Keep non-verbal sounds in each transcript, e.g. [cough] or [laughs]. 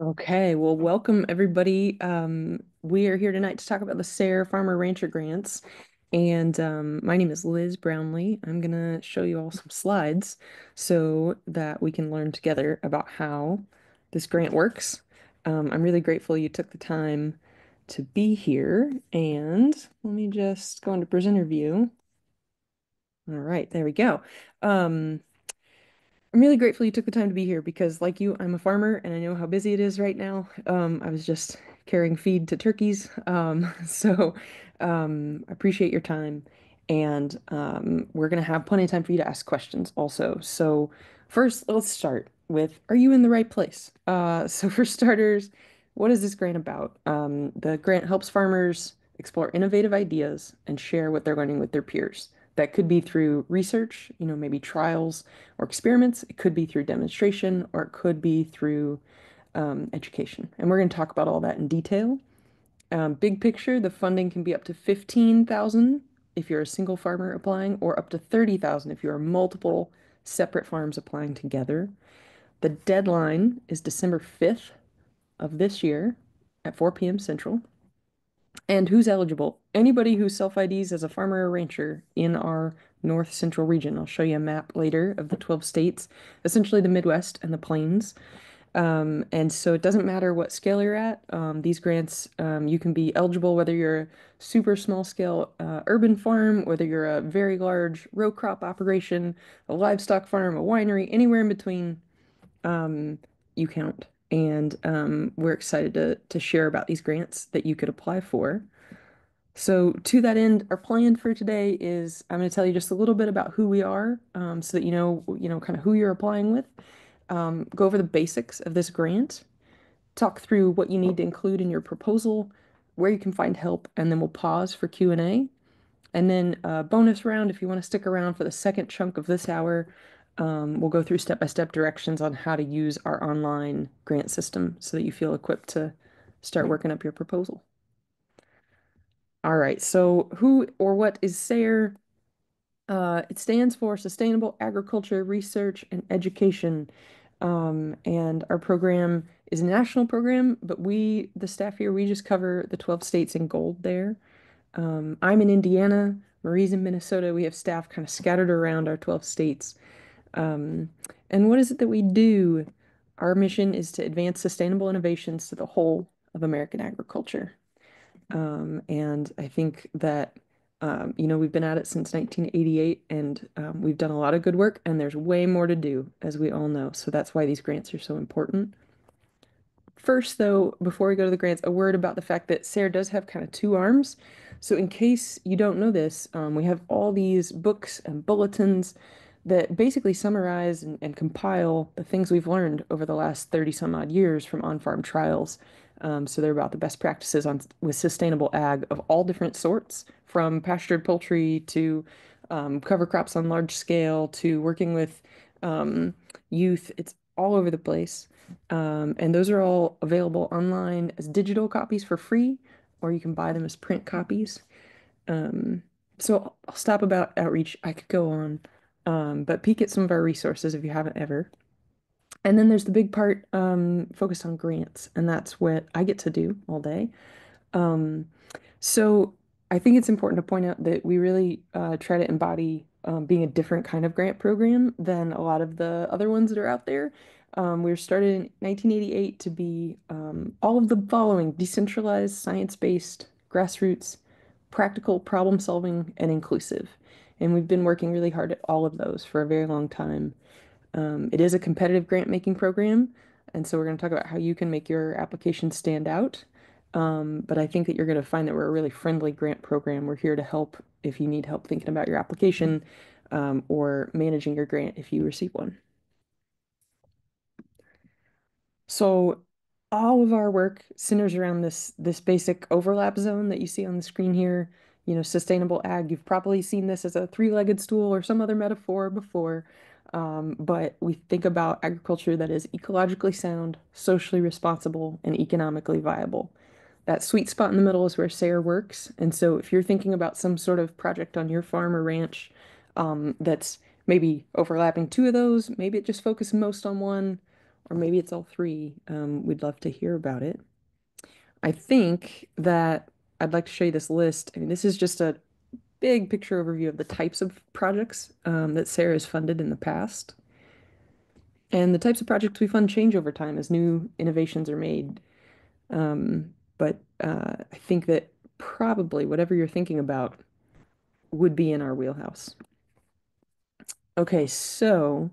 Okay, well, welcome everybody. Um, we are here tonight to talk about the SARE Farmer Rancher grants. And um, my name is Liz Brownlee. I'm going to show you all some slides so that we can learn together about how this grant works. Um, I'm really grateful you took the time to be here. And let me just go into presenter view. All right, there we go. Um, I'm really grateful you took the time to be here because, like you, I'm a farmer and I know how busy it is right now. Um, I was just carrying feed to turkeys. Um, [laughs] so um, I appreciate your time. And um, we're going to have plenty of time for you to ask questions also. So, first, let's start with Are you in the right place? Uh, so, for [laughs] starters, what is this grant about? Um, the grant helps farmers explore innovative ideas and share what they're learning with their peers. That could be through research, you know, maybe trials or experiments. It could be through demonstration or it could be through um, education. And we're going to talk about all that in detail. Um, big picture, the funding can be up to 15,000 if you're a single farmer applying or up to 30,000 if you are multiple separate farms applying together. The deadline is December 5th of this year at 4 p.m. Central. And who's eligible? Anybody who self-IDs as a farmer or rancher in our North Central region. I'll show you a map later of the 12 states, essentially the Midwest and the Plains. Um, and so it doesn't matter what scale you're at. Um, these grants, um, you can be eligible whether you're a super small scale uh, urban farm, whether you're a very large row crop operation, a livestock farm, a winery, anywhere in between, um, you count. And um, we're excited to, to share about these grants that you could apply for. So to that end, our plan for today is I'm going to tell you just a little bit about who we are, um, so that you know, you know, kind of who you're applying with. Um, go over the basics of this grant, talk through what you need to include in your proposal, where you can find help, and then we'll pause for Q&A. And then a bonus round, if you want to stick around for the second chunk of this hour, um, we'll go through step-by-step directions on how to use our online grant system so that you feel equipped to start working up your proposal. All right, so who or what is SARE? Uh, it stands for Sustainable Agriculture Research and Education. Um, and our program is a national program, but we, the staff here, we just cover the 12 states in gold there. Um, I'm in Indiana, Marie's in Minnesota. We have staff kind of scattered around our 12 states. Um, and what is it that we do? Our mission is to advance sustainable innovations to the whole of American agriculture. Um, and I think that, um, you know, we've been at it since 1988 and um, we've done a lot of good work and there's way more to do, as we all know. So that's why these grants are so important. First, though, before we go to the grants, a word about the fact that SARE does have kind of two arms. So in case you don't know this, um, we have all these books and bulletins that basically summarize and, and compile the things we've learned over the last 30 some odd years from on-farm trials. Um, so they're about the best practices on with sustainable ag of all different sorts, from pastured poultry to um, cover crops on large scale to working with um, youth. It's all over the place. Um, and those are all available online as digital copies for free, or you can buy them as print copies. Um, so I'll stop about outreach. I could go on, um, but peek at some of our resources if you haven't ever. And then there's the big part um, focused on grants, and that's what I get to do all day. Um, so I think it's important to point out that we really uh, try to embody um, being a different kind of grant program than a lot of the other ones that are out there. Um, we were started in 1988 to be um, all of the following decentralized, science-based, grassroots, practical problem solving, and inclusive. And we've been working really hard at all of those for a very long time. Um, it is a competitive grant making program, and so we're going to talk about how you can make your application stand out. Um, but I think that you're going to find that we're a really friendly grant program. We're here to help if you need help thinking about your application um, or managing your grant if you receive one. So all of our work centers around this this basic overlap zone that you see on the screen here. You know, sustainable ag. You've probably seen this as a three-legged stool or some other metaphor before. Um, but we think about agriculture that is ecologically sound, socially responsible, and economically viable. That sweet spot in the middle is where SARE works. And so if you're thinking about some sort of project on your farm or ranch um, that's maybe overlapping two of those, maybe it just focuses most on one, or maybe it's all three. Um, we'd love to hear about it. I think that I'd like to show you this list. I mean, this is just a big picture overview of the types of projects um, that SARE has funded in the past. And the types of projects we fund change over time as new innovations are made. Um, but uh, I think that probably whatever you're thinking about would be in our wheelhouse. Okay, so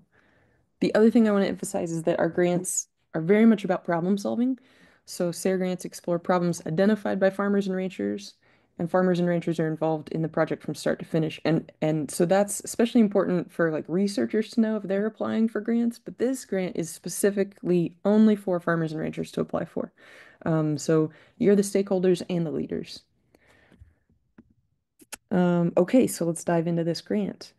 the other thing I want to emphasize is that our grants are very much about problem solving. So SARE grants explore problems identified by farmers and ranchers, and farmers and ranchers are involved in the project from start to finish. And and so that's especially important for like researchers to know if they're applying for grants, but this grant is specifically only for farmers and ranchers to apply for. Um, so you're the stakeholders and the leaders. Um, okay, so let's dive into this grant.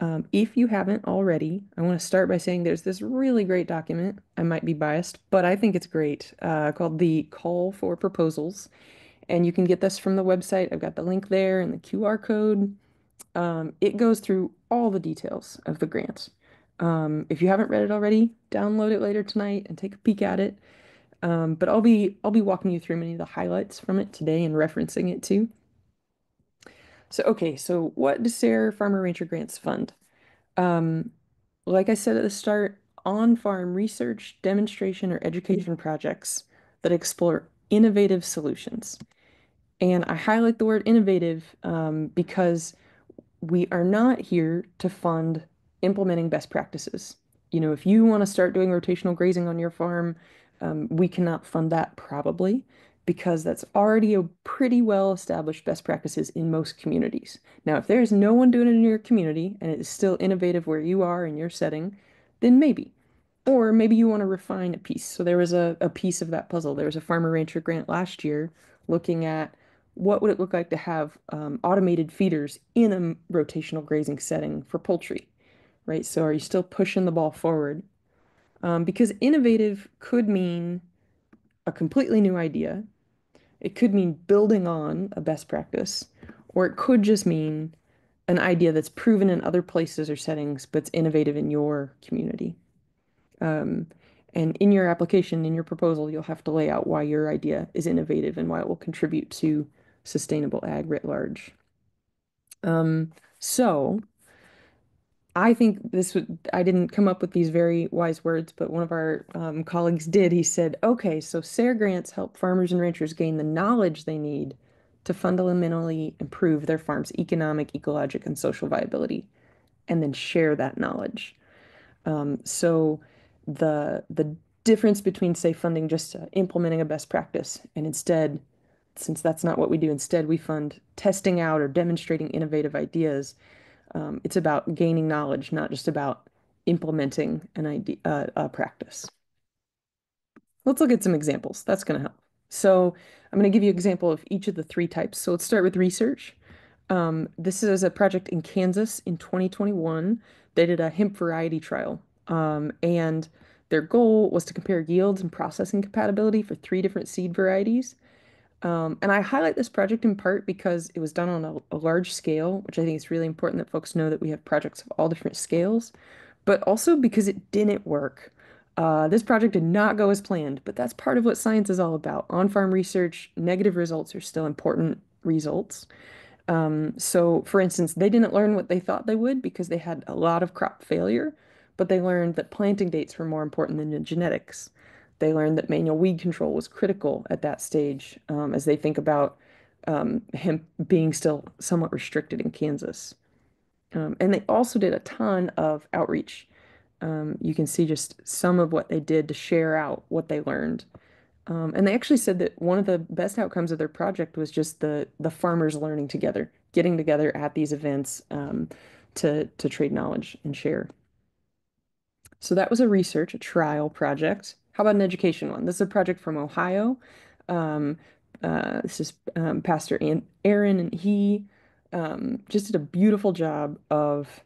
Um, if you haven't already, I want to start by saying there's this really great document. I might be biased, but I think it's great, uh, called the Call for Proposals. And you can get this from the website. I've got the link there and the QR code. Um, it goes through all the details of the grant. Um, if you haven't read it already, download it later tonight and take a peek at it. Um, but I'll be I'll be walking you through many of the highlights from it today and referencing it too. So, okay, so what does SARE Farmer Rancher Grants Fund? Um, like I said at the start, on-farm research, demonstration, or education projects that explore innovative solutions. And I highlight the word innovative um, because we are not here to fund implementing best practices. You know, if you want to start doing rotational grazing on your farm, um, we cannot fund that probably because that's already a pretty well established best practices in most communities. Now, if there's no one doing it in your community and it is still innovative where you are in your setting, then maybe. Or maybe you want to refine a piece. So there was a, a piece of that puzzle. There was a farmer rancher grant last year looking at what would it look like to have um, automated feeders in a rotational grazing setting for poultry, right? So are you still pushing the ball forward? Um, because innovative could mean a completely new idea it could mean building on a best practice, or it could just mean an idea that's proven in other places or settings, but it's innovative in your community. Um, and in your application, in your proposal, you'll have to lay out why your idea is innovative and why it will contribute to sustainable ag writ large. Um, so I think this would, I didn't come up with these very wise words, but one of our um, colleagues did. He said, okay, so SARE grants help farmers and ranchers gain the knowledge they need to fundamentally improve their farm's economic, ecologic, and social viability, and then share that knowledge. Um, so the the difference between, say, funding just uh, implementing a best practice and instead, since that's not what we do, instead we fund testing out or demonstrating innovative ideas um, it's about gaining knowledge, not just about implementing an idea, uh, a practice. Let's look at some examples. That's going to help. So I'm going to give you an example of each of the three types. So let's start with research. Um, this is a project in Kansas in 2021. They did a hemp variety trial, um, and their goal was to compare yields and processing compatibility for three different seed varieties. Um, and I highlight this project in part because it was done on a, a, large scale, which I think is really important that folks know that we have projects of all different scales, but also because it didn't work. Uh, this project did not go as planned, but that's part of what science is all about. On-farm research, negative results are still important results. Um, so, for instance, they didn't learn what they thought they would because they had a lot of crop failure, but they learned that planting dates were more important than genetics. They learned that manual weed control was critical at that stage um, as they think about um, hemp being still somewhat restricted in Kansas. Um, and they also did a ton of outreach. Um, you can see just some of what they did to share out what they learned. Um, and they actually said that one of the best outcomes of their project was just the the farmers learning together, getting together at these events um, to to trade knowledge and share. So that was a research, a trial project. How about an education one? This is a project from Ohio. Um, uh, this is um, Pastor Aaron, and he um, just did a beautiful job of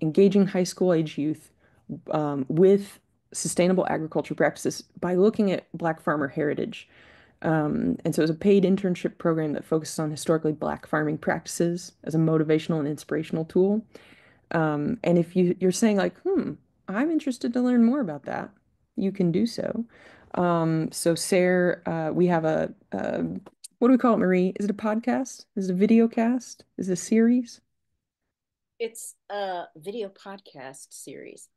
engaging high school age youth um, with sustainable agriculture practices by looking at Black farmer heritage. Um, and so it was a paid internship program that focused on historically Black farming practices as a motivational and inspirational tool. Um, and if you, you're saying like, hmm, I'm interested to learn more about that, you can do so. Um, so SARE, uh, we have a, a what do we call it, Marie? Is it a podcast? Is it a video cast? Is it a series? It's a video podcast series.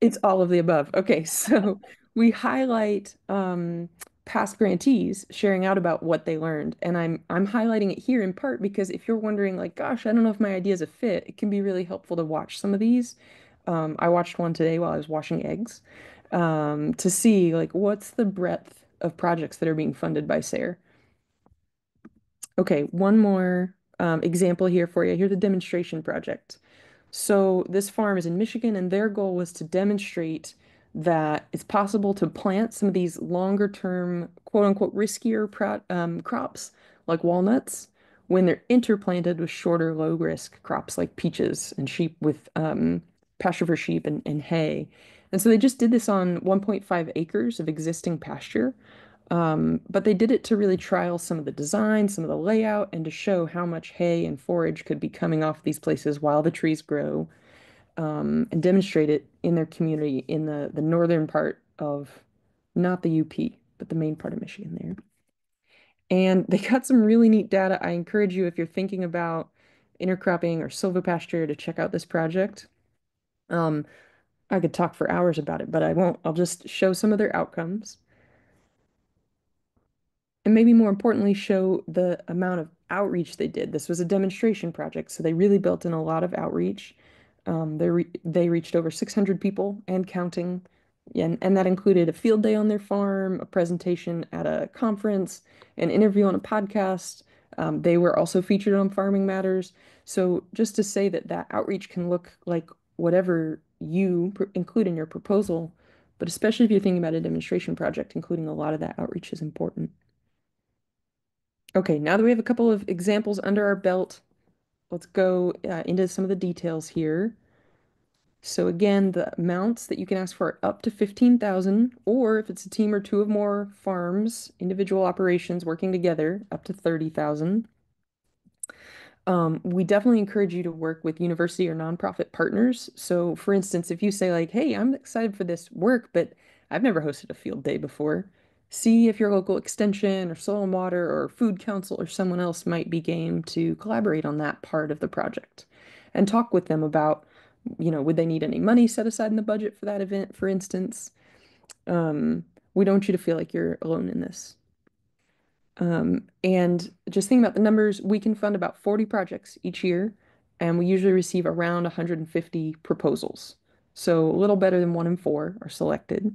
It's all of the above. Okay, [laughs] so we highlight um, past grantees sharing out about what they learned, and I'm I'm highlighting it here in part because if you're wondering, like, gosh, I don't know if my idea is a fit, it can be really helpful to watch some of these. Um, I watched one today while I was washing eggs um, to see like what's the breadth of projects that are being funded by SARE. Okay, one more um, example here for you. Here's the demonstration project. So this farm is in Michigan, and their goal was to demonstrate that it's possible to plant some of these longer term, quote unquote, riskier pro um, crops like walnuts when they're interplanted with shorter, low risk crops like peaches and sheep with um, pasture for sheep and, and hay. And so they just did this on 1.5 acres of existing pasture. Um, but they did it to really trial some of the design, some of the layout, and to show how much hay and forage could be coming off these places while the trees grow, um, and demonstrate it in their community in the, the northern part of not the UP, but the main part of Michigan there. And they got some really neat data. I encourage you, if you're thinking about intercropping or silvopasture, to check out this project. Um, I could talk for hours about it, but I won't. I'll just show some of their outcomes and maybe more importantly, show the amount of outreach they did. This was a demonstration project, so they really built in a lot of outreach. Um, they re they reached over 600 people and counting, and, and that included a field day on their farm, a presentation at a conference, an interview on a podcast. Um, they were also featured on Farming Matters. So just to say that that outreach can look like whatever you include in your proposal, but especially if you're thinking about a demonstration project, including a lot of that outreach is important. Okay, now that we have a couple of examples under our belt, let's go uh, into some of the details here. So again, the amounts that you can ask for are up to 15,000, or if it's a team or two of more farms, individual operations working together, up to 30,000. Um, we definitely encourage you to work with university or nonprofit partners. So for instance, if you say like, hey, I'm excited for this work, but I've never hosted a field day before, see if your local extension or soil and water or food council or someone else might be game to collaborate on that part of the project and talk with them about, you know, would they need any money set aside in the budget for that event, for instance? Um, we don't want you to feel like you're alone in this. Um, and just thinking about the numbers, we can fund about 40 projects each year, and we usually receive around 150 proposals. So a little better than one in four are selected.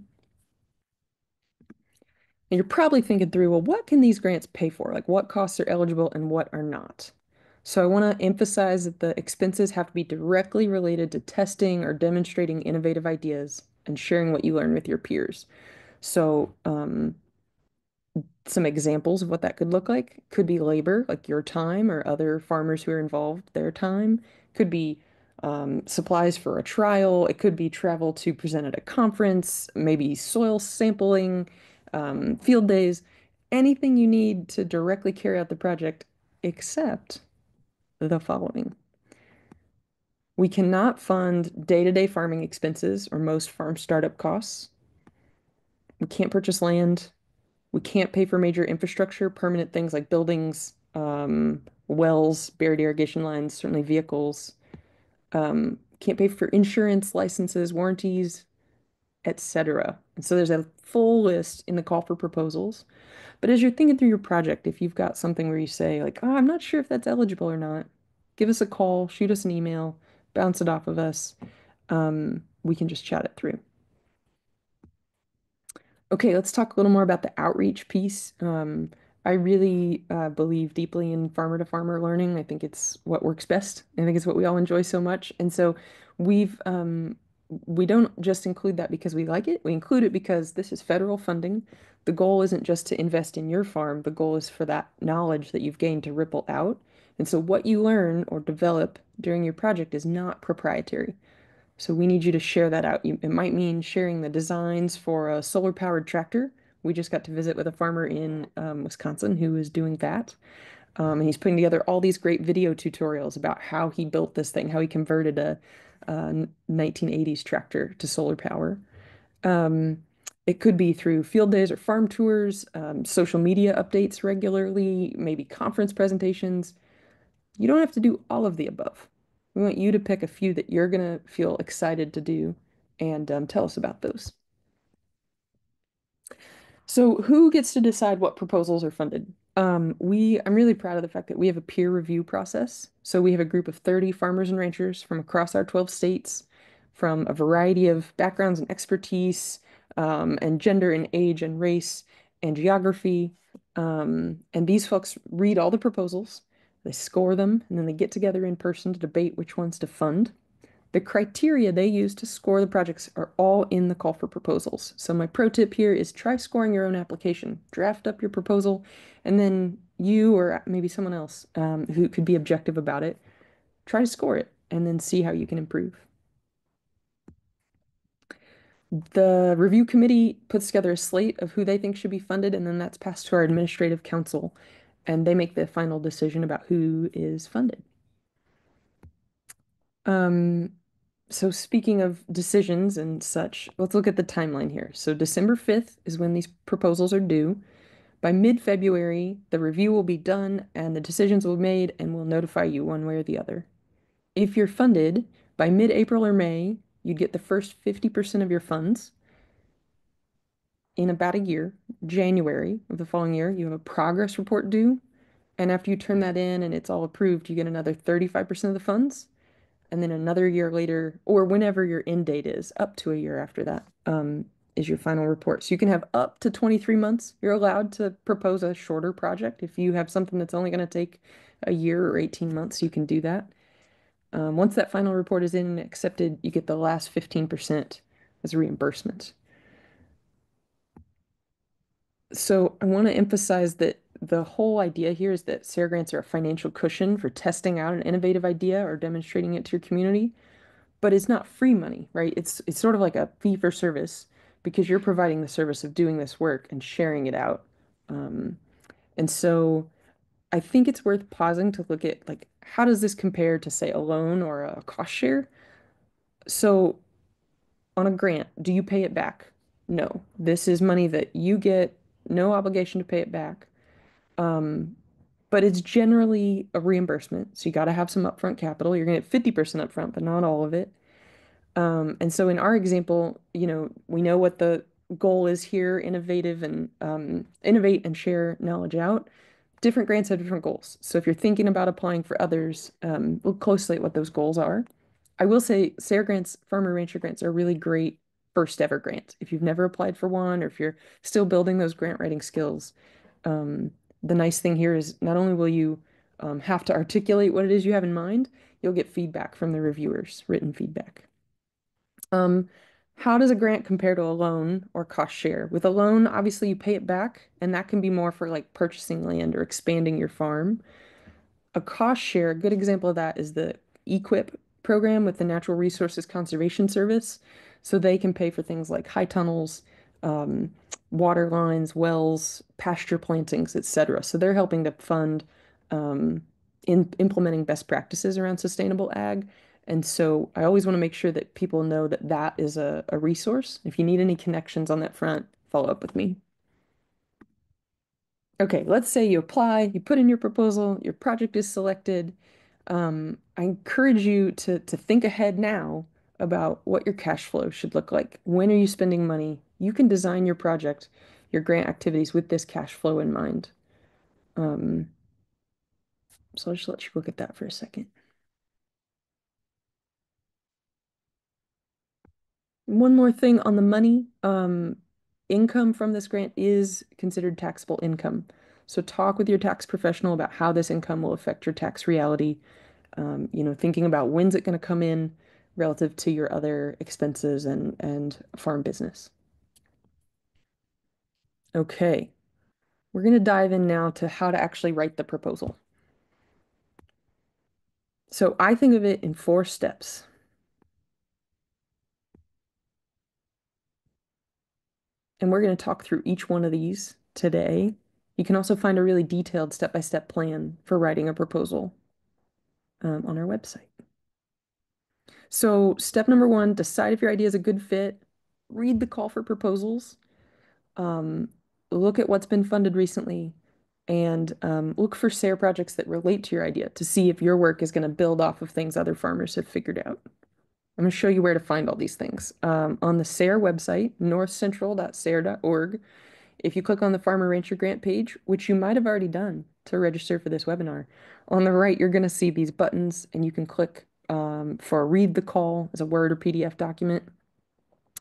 And you're probably thinking through, well, what can these grants pay for? Like what costs are eligible and what are not? So I want to emphasize that the expenses have to be directly related to testing or demonstrating innovative ideas and sharing what you learn with your peers. So um, some examples of what that could look like could be labor, like your time or other farmers who are involved, their time. Could be um, supplies for a trial. It could be travel to present at a conference, maybe soil sampling, um, field days, anything you need to directly carry out the project, except the following. We cannot fund day-to-day farming expenses or most farm startup costs. We can't purchase land. We can't pay for major infrastructure, permanent things like buildings, um, wells, buried irrigation lines, certainly vehicles. Um, can't pay for insurance, licenses, warranties, etc. And so there's a full list in the call for proposals. But as you're thinking through your project, if you've got something where you say like, "Oh, I'm not sure if that's eligible or not," give us a call, shoot us an email, bounce it off of us. Um, we can just chat it through. Okay, let's talk a little more about the outreach piece. Um, I really uh, believe deeply in farmer to farmer learning. I think it's what works best. I think it's what we all enjoy so much. And so we've um, we don't just include that because we like it. We include it because this is federal funding. The goal isn't just to invest in your farm. The goal is for that knowledge that you've gained to ripple out. And so what you learn or develop during your project is not proprietary. So we need you to share that out. You, it might mean sharing the designs for a solar powered tractor. We just got to visit with a farmer in um, Wisconsin who is doing that. Um, and he's putting together all these great video tutorials about how he built this thing, how he converted a, a 1980s tractor to solar power. Um, It could be through field days or farm tours, um, social media updates regularly, maybe conference presentations. You don't have to do all of the above. We want you to pick a few that you're going to feel excited to do and um, tell us about those. So who gets to decide what proposals are funded? Um, we, I'm really proud of the fact that we have a peer review process. So we have a group of 30 farmers and ranchers from across our 12 states, from a variety of backgrounds and expertise, um, and gender and age and race and geography. Um, and these folks read all the proposals, they score them, and then they get together in person to debate which ones to fund. The criteria they use to score the projects are all in the call for proposals. So my pro tip here is try scoring your own application. Draft up your proposal, and then you or maybe someone else um, who could be objective about it, try to score it and then see how you can improve. The review committee puts together a slate of who they think should be funded, and then that's passed to our administrative council, and they make the final decision about who is funded. Um, so speaking of decisions and such, let's look at the timeline here. So December 5th is when these proposals are due. By mid-February, the review will be done and the decisions will be made and we'll notify you one way or the other. If you're funded, by mid-April or May, you'd get the first 50% of your funds. In about a year, January of the following year, you have a progress report due. And after you turn that in and it's all approved, you get another 35% of the funds and then another year later, or whenever your end date is, up to a year after that, um, is your final report. So you can have up to 23 months. You're allowed to propose a shorter project. If you have something that's only going to take a year or 18 months, you can do that. Um, once that final report is in and accepted, you get the last 15% as reimbursement. So I want to emphasize that the whole idea here is that SARE grants are a financial cushion for testing out an innovative idea or demonstrating it to your community, but it's not free money, right? It's it's sort of like a fee for service because you're providing the service of doing this work and sharing it out. Um, and so I think it's worth pausing to look at like how does this compare to say a loan or a cost share? So on a grant, do you pay it back? No. This is money that you get, no obligation to pay it back. Um, but it's generally a reimbursement. So you got to have some upfront capital. You're going to get 50% upfront, but not all of it. Um, and so in our example, you know, we know what the goal is here, innovative and um, innovate and share knowledge out. Different grants have different goals. So if you're thinking about applying for others, um, look closely at what those goals are. I will say SARE grants, Farmer Rancher grants are really great first ever grant. If you've never applied for one or if you're still building those grant writing skills, um, the nice thing here is not only will you um, have to articulate what it is you have in mind, you'll get feedback from the reviewers, written feedback. Um, how does a grant compare to a loan or cost share? With a loan, obviously you pay it back, and that can be more for like purchasing land or expanding your farm. A cost share, a good example of that is the EQIP program with the Natural Resources Conservation Service. So they can pay for things like high tunnels, um, water lines, wells, pasture plantings, etc. So they're helping to fund um, in implementing best practices around sustainable ag. And so I always want to make sure that people know that that is a, a resource. If you need any connections on that front, follow up with me. Okay, let's say you apply, you put in your proposal, your project is selected. Um, I encourage you to, to think ahead now about what your cash flow should look like. When are you spending money? You can design your project, your grant activities with this cash flow in mind. Um, so I'll just let you look at that for a second. One more thing on the money. Um, income from this grant is considered taxable income. So talk with your tax professional about how this income will affect your tax reality. Um, you know, thinking about when's it going to come in relative to your other expenses and, and farm business. Okay, we're going to dive in now to how to actually write the proposal. So I think of it in four steps. And we're going to talk through each one of these today. You can also find a really detailed step-by-step plan for writing a proposal um, on our website. So step number one, decide if your idea is a good fit. Read the call for proposals. um, look at what's been funded recently and um, look for SARE projects that relate to your idea to see if your work is going to build off of things other farmers have figured out. I'm going to show you where to find all these things. Um, on the SARE website, northcentral.sare.org, if you click on the Farmer Rancher Grant page, which you might have already done to register for this webinar, on the right, you're going to see these buttons and you can click um, for read the call as a Word or PDF document.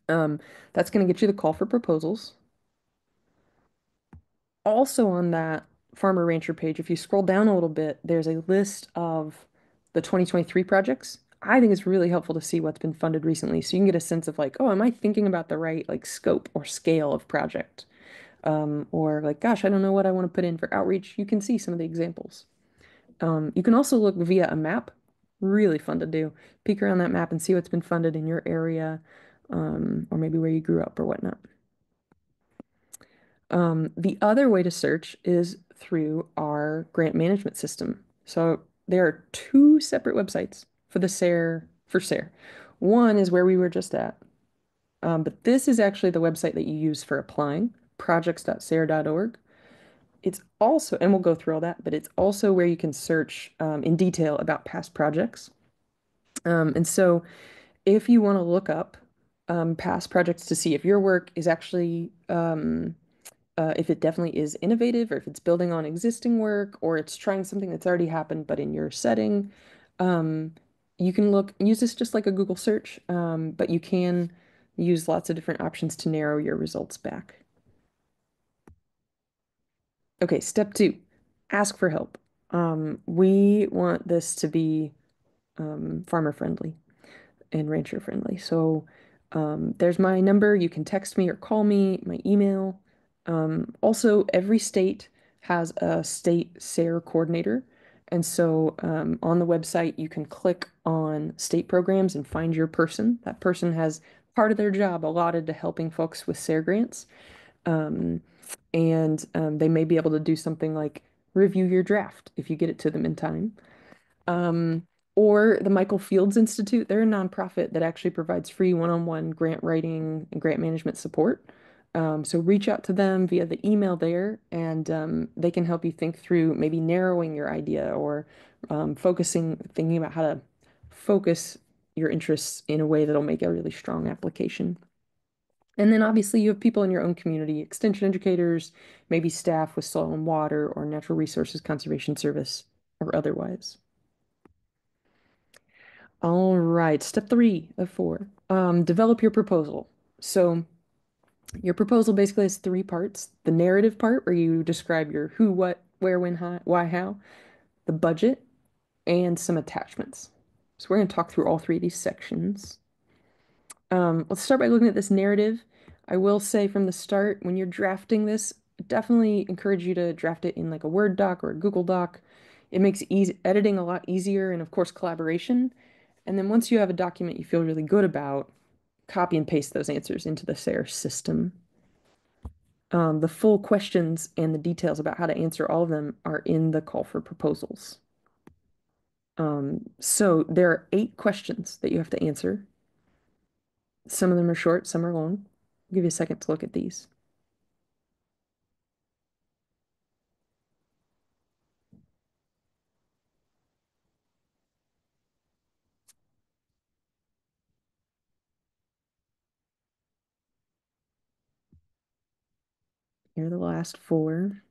Um, that's going to get you the call for proposals. Also on that Farmer Rancher page, if you scroll down a little bit, there's a list of the 2023 projects. I think it's really helpful to see what's been funded recently so you can get a sense of like, oh, am I thinking about the right like scope or scale of project? Um, or like, gosh, I don't know what I want to put in for outreach. You can see some of the examples. Um, you can also look via a map. Really fun to do. Peek around that map and see what's been funded in your area, um, or maybe where you grew up or whatnot. Um, the other way to search is through our grant management system. So there are two separate websites for the SARE for SARE. One is where we were just at, um, but this is actually the website that you use for applying, projects.sare.org. It's also, and we'll go through all that, but it's also where you can search um, in detail about past projects. Um, and so if you want to look up um, past projects to see if your work is actually um, uh, if it definitely is innovative or if it's building on existing work or it's trying something that's already happened but in your setting. Um, you can look, use this just like a Google search, um, but you can use lots of different options to narrow your results back. Okay, step two, ask for help. Um, we want this to be um, farmer friendly and rancher friendly. So um, there's my number. You can text me or call me, my email. Um, also, every state has a state SARE coordinator. And so um, on the website, you can click on state programs and find your person. That person has part of their job allotted to helping folks with SARE grants. Um, and um, they may be able to do something like review your draft if you get it to them in time. Um, or the Michael Fields Institute, they're a nonprofit that actually provides free one-on-one grant writing and grant management support. Um, so reach out to them via the email there, and um, they can help you think through maybe narrowing your idea or um, focusing, thinking about how to focus your interests in a way that'll make a really strong application. And then obviously you have people in your own community, extension educators, maybe staff with soil and water or natural resources conservation service or otherwise. All right, step three of four, um, develop your proposal. So your proposal basically has three parts. The narrative part, where you describe your who, what, where, when, how, why, how, the budget, and some attachments. So we're going to talk through all three of these sections. Um, let's start by looking at this narrative. I will say from the start, when you're drafting this, definitely encourage you to draft it in like a Word doc or a Google Doc. It makes easy editing a lot easier and of course collaboration. And then once you have a document you feel really good about, copy and paste those answers into the SARE system. Um, the full questions and the details about how to answer all of them are in the call for proposals. Um, so there are eight questions that you have to answer. Some of them are short, some are long. I'll give you a second to look at these. Here are the last four.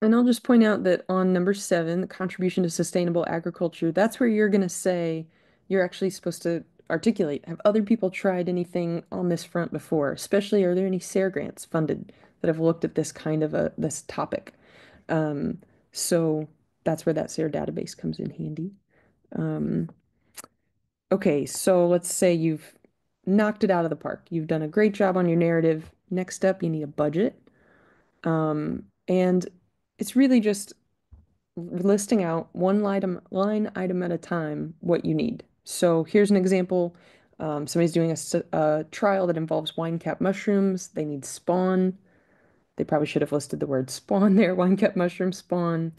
And I'll just point out that on number seven, the contribution to sustainable agriculture, that's where you're going to say you're actually supposed to articulate. Have other people tried anything on this front before? Especially, are there any SARE grants funded that have looked at this kind of a this topic? Um, so that's where that SARE database comes in handy. Um, okay, so let's say you've knocked it out of the park. You've done a great job on your narrative. Next up, you need a budget. Um, and it's really just listing out one line, line item at a time what you need. So here's an example. Um, somebody's doing a, a trial that involves wine cap mushrooms. They need spawn. They probably should have listed the word spawn [laughs] there, wine cap mushroom spawn.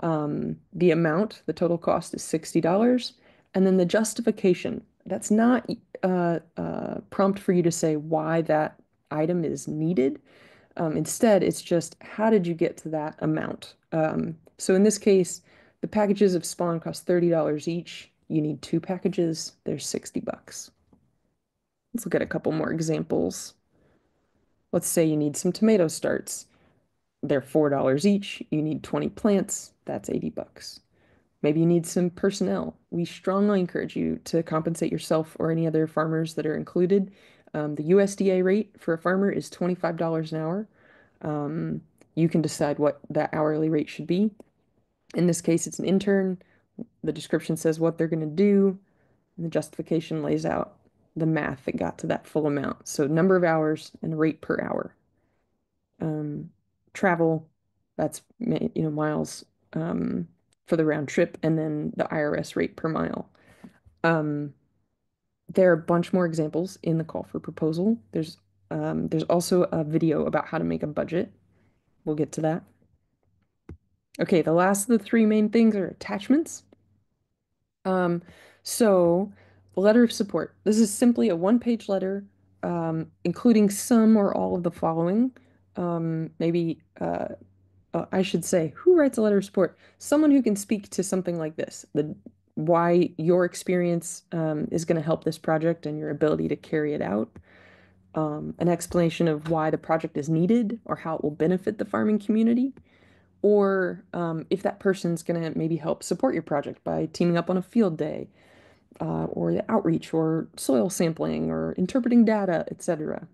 Um, the amount, the total cost is $60. And then the justification, that's not uh, uh, prompt for you to say why that item is needed. Um, instead, it's just how did you get to that amount? Um, so in this case, the packages of spawn cost $30 each. You need two packages, there's 60 bucks. Let's look at a couple more examples. Let's say you need some tomato starts. They're $4 each. You need 20 plants. That's 80 bucks. Maybe you need some personnel. We strongly encourage you to compensate yourself or any other farmers that are included. Um, the USDA rate for a farmer is $25 an hour. Um, you can decide what that hourly rate should be. In this case, it's an intern. The description says what they're going to do. The justification lays out the math that got to that full amount. So number of hours and rate per hour. Um, travel, that's you know miles um, for the round trip, and then the IRS rate per mile. Um, there are a bunch more examples in the call for proposal. There's um, there's also a video about how to make a budget. We'll get to that. Okay, the last of the three main things are attachments. Um, so letter of support. This is simply a one-page letter, um, including some or all of the following. Um, maybe uh, uh, I should say, who writes a letter of support? Someone who can speak to something like this, the why your experience um, is going to help this project and your ability to carry it out. Um, an explanation of why the project is needed or how it will benefit the farming community or um, if that person's going to maybe help support your project by teaming up on a field day uh, or the outreach or soil sampling or interpreting data, etc.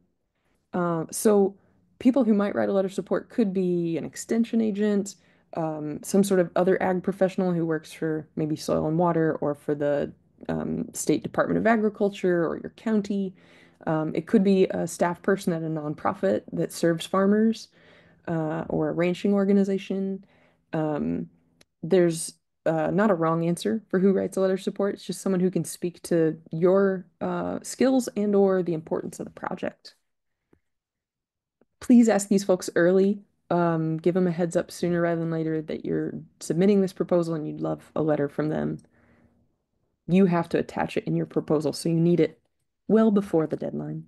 Uh, so people who might write a letter of support could be an extension agent, um, some sort of other ag professional who works for maybe soil and water or for the um, State Department of Agriculture or your county. Um, it could be a staff person at a nonprofit that serves farmers uh, or a ranching organization. Um, there's uh, not a wrong answer for who writes a letter of support. It's just someone who can speak to your uh, skills and or the importance of the project. Please ask these folks early. Um, give them a heads up sooner rather than later that you're submitting this proposal and you'd love a letter from them. You have to attach it in your proposal, so you need it well before the deadline.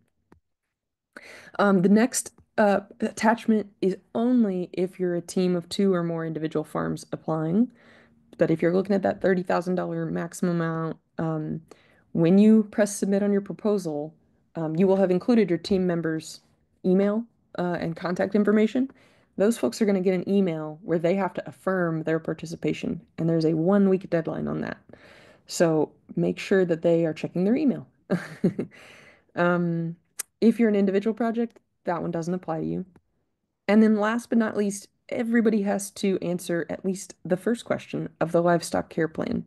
Um, the next uh, attachment is only if you're a team of two or more individual farms applying. But if you're looking at that $30,000 maximum amount, um, when you press submit on your proposal, um, you will have included your team members' email uh, and contact information. Those folks are going to get an email where they have to affirm their participation, and there's a one week deadline on that. So make sure that they are checking their email. [laughs] um, if you're an individual project, that one doesn't apply to you. And then last but not least, everybody has to answer at least the first question of the livestock care plan.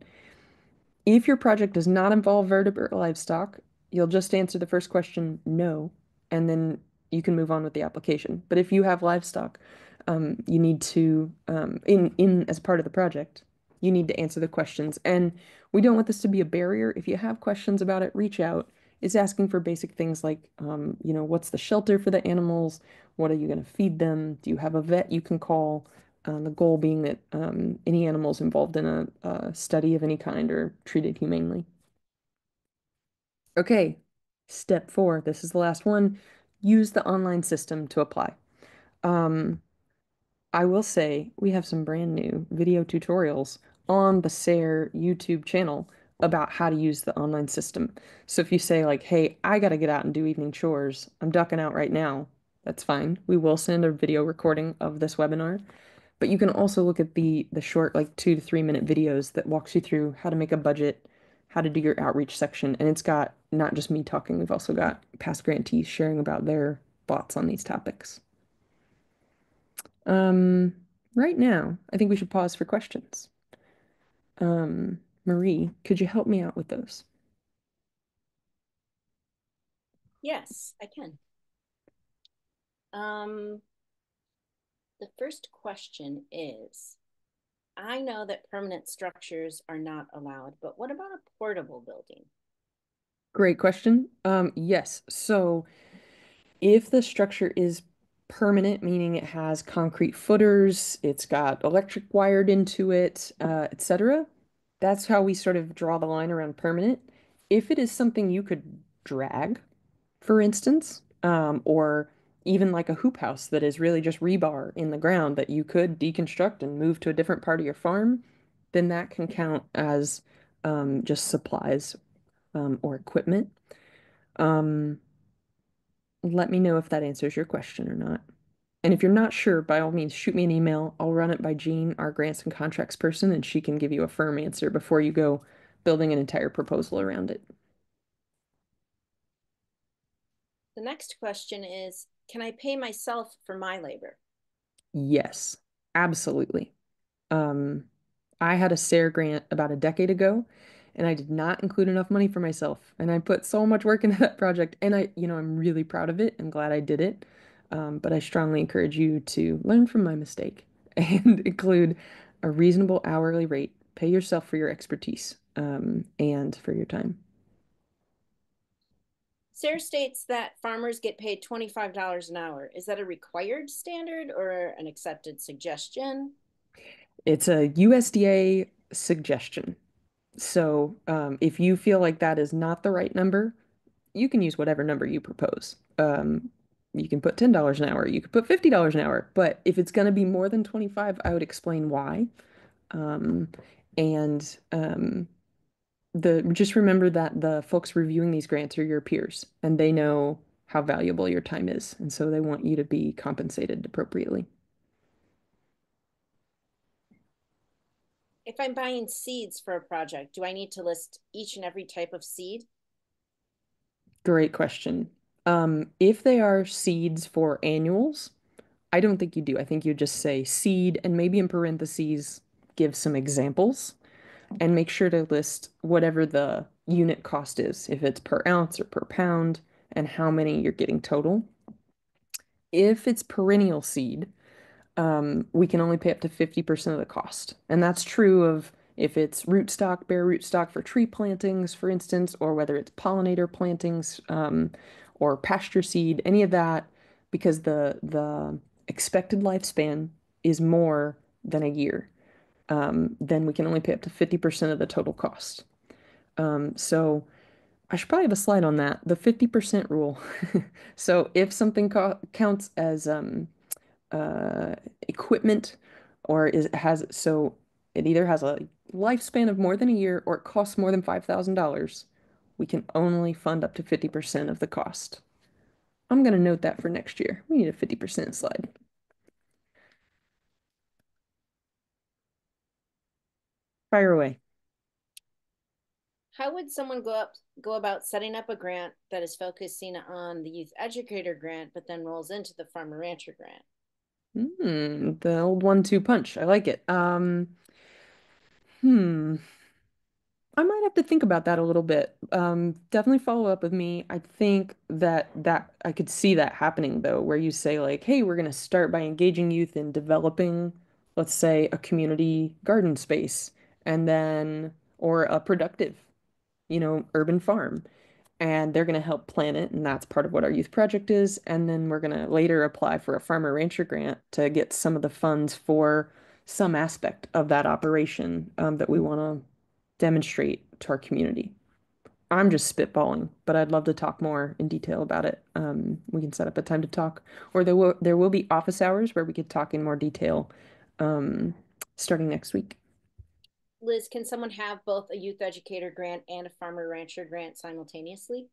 If your project does not involve vertebrate livestock, you'll just answer the first question, no, and then you can move on with the application. But if you have livestock, um, you need to, um, in, in as part of the project, you need to answer the questions. And we don't want this to be a barrier. If you have questions about it, reach out. It's asking for basic things like, um, you know, what's the shelter for the animals? What are you going to feed them? Do you have a vet you can call? Uh, the goal being that um, any animals involved in a, a study of any kind are treated humanely. Okay, step four. This is the last one. Use the online system to apply. Um, I will say we have some brand new video tutorials on the SARE YouTube channel about how to use the online system. So if you say like, hey, I got to get out and do evening chores, I'm ducking out right now, that's fine. We will send a video recording of this webinar. But you can also look at the the short like two to three minute videos that walks you through how to make a budget, how to do your outreach section. And it's got not just me talking, we've also got past grantees sharing about their thoughts on these topics. Um, right now, I think we should pause for questions. Um, Marie, could you help me out with those? Yes, I can. Um, the first question is I know that permanent structures are not allowed, but what about a portable building? Great question. Um, yes. So if the structure is permanent, meaning it has concrete footers, it's got electric wired into it, uh, etc. That's how we sort of draw the line around permanent. If it is something you could drag, for instance, um, or even like a hoop house that is really just rebar in the ground that you could deconstruct and move to a different part of your farm, then that can count as um, just supplies um, or equipment. Um, let me know if that answers your question or not. And if you're not sure, by all means, shoot me an email. I'll run it by Jean, our grants and contracts person, and she can give you a firm answer before you go building an entire proposal around it. The next question is, can I pay myself for my labor? Yes, absolutely. Um, I had a SARE grant about a decade ago, and I did not include enough money for myself. And I put so much work [laughs] into that project, and I, you know, I'm really proud of it. I'm glad I did it. Um, but I strongly encourage you to learn from my mistake [laughs] and include a reasonable hourly rate. Pay yourself for your expertise, um, and for your time. SARE states that farmers get paid $25 an hour. Is that a required standard or an accepted suggestion? It's a USDA suggestion. So, um, if you feel like that is not the right number, you can use whatever number you propose. Um, you can put $10 an hour, you could put $50 an hour, but if it's going to be more than 25, I would explain why. Um, and um, the just remember that the folks reviewing these grants are your peers and they know how valuable your time is. And so they want you to be compensated appropriately. If I'm buying seeds for a project, do I need to list each and every type of seed? Great question. Um, if they are seeds for annuals, I don't think you do. I think you just say seed and maybe in parentheses give some examples and make sure to list whatever the unit cost is, if it's per ounce or per pound, and how many you're getting total. If it's perennial seed, um, we can only pay up to 50% of the cost. And that's true of if it's rootstock, bare rootstock for tree plantings, for instance, or whether it's pollinator plantings um, or pasture seed, any of that, because the the expected lifespan is more than a year, um, then we can only pay up to 50% of the total cost. Um, so I should probably have a slide on that, the 50% rule. [laughs] So if something counts as um, uh, equipment or is has so it either has a lifespan of more than a year or it costs more than $5,000, we can only fund up to 50% of the cost. I'm going to note that for next year. We need a 50% slide. Fire away. How would someone go up go about setting up a grant that is focusing on the youth educator grant, but then rolls into the farmer rancher grant? Hmm, the old one-two punch. I like it. Um, hmm. I might have to think about that a little bit. Um, definitely follow up with me. I think that that I could see that happening though, where you say like, "Hey, we're going to start by engaging youth in developing, let's say, a community garden space, and then or a productive, you know, urban farm." and they're going to help plan it, and that's part of what our youth project is. And then we're going to later apply for a farmer rancher grant to get some of the funds for some aspect of that operation um, that we want to demonstrate to our community. I'm just spitballing, but I'd love to talk more in detail about it. Um, we can set up a time to talk, or there will there will be office hours where we could talk in more detail um, starting next week. Liz, can someone have both a youth educator grant and a farmer rancher grant simultaneously?